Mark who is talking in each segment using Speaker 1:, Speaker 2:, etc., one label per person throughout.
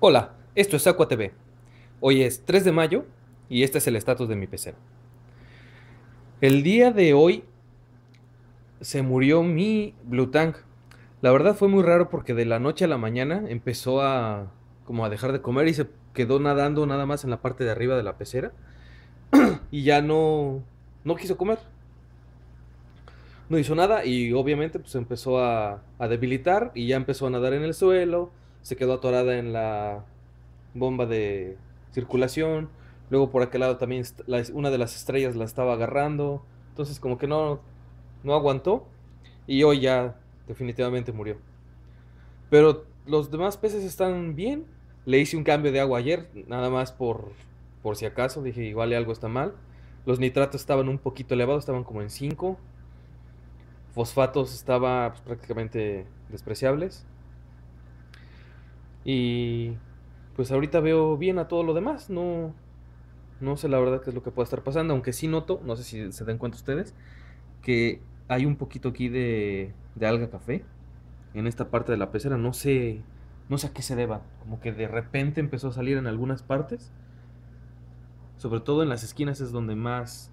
Speaker 1: Hola, esto es Aqua TV. Hoy es 3 de mayo y este es el estatus de mi pecero. El día de hoy se murió mi Blue Tank. La verdad fue muy raro porque de la noche a la mañana empezó a como a dejar de comer y se quedó nadando nada más en la parte de arriba de la pecera y ya no no quiso comer. No hizo nada y obviamente pues empezó a, a debilitar y ya empezó a nadar en el suelo se quedó atorada en la bomba de circulación. Luego por aquel lado también una de las estrellas la estaba agarrando. Entonces como que no, no aguantó. Y hoy ya definitivamente murió. Pero los demás peces están bien. Le hice un cambio de agua ayer, nada más por, por si acaso. Dije, igual algo está mal. Los nitratos estaban un poquito elevados, estaban como en 5. Fosfatos estaban pues, prácticamente despreciables. Y pues ahorita veo bien a todo lo demás. No, no sé la verdad qué es lo que puede estar pasando. Aunque sí noto, no sé si se den cuenta ustedes, que hay un poquito aquí de, de alga café en esta parte de la pecera. No sé, no sé a qué se deba. Como que de repente empezó a salir en algunas partes. Sobre todo en las esquinas es donde más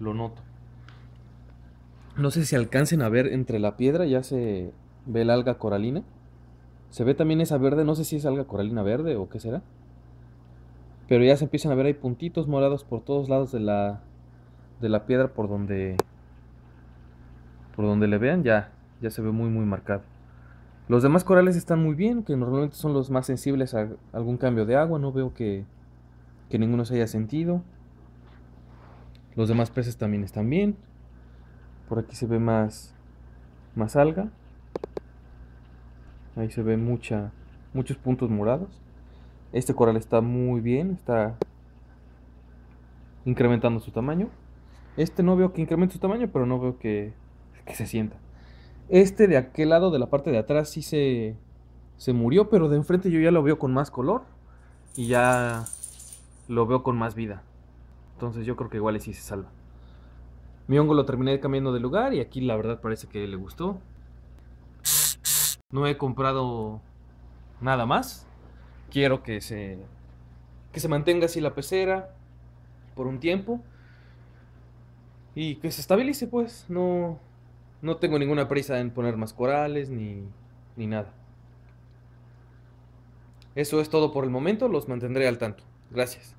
Speaker 1: lo noto. No sé si alcancen a ver entre la piedra, ya se ve el alga coralina. Se ve también esa verde, no sé si es alga coralina verde o qué será. Pero ya se empiezan a ver, hay puntitos morados por todos lados de la, de la piedra por donde, por donde le vean, ya, ya se ve muy muy marcado. Los demás corales están muy bien, que normalmente son los más sensibles a algún cambio de agua, no veo que, que ninguno se haya sentido. Los demás peces también están bien. Por aquí se ve más, más alga. Ahí se ven mucha, muchos puntos morados. Este coral está muy bien, está incrementando su tamaño. Este no veo que incremente su tamaño, pero no veo que, que se sienta. Este de aquel lado, de la parte de atrás, sí se, se murió, pero de enfrente yo ya lo veo con más color y ya lo veo con más vida. Entonces yo creo que igual sí se salva. Mi hongo lo terminé cambiando de lugar y aquí la verdad parece que le gustó. No he comprado nada más. Quiero que se, que se mantenga así la pecera por un tiempo. Y que se estabilice, pues. No, no tengo ninguna prisa en poner más corales ni, ni nada. Eso es todo por el momento. Los mantendré al tanto. Gracias.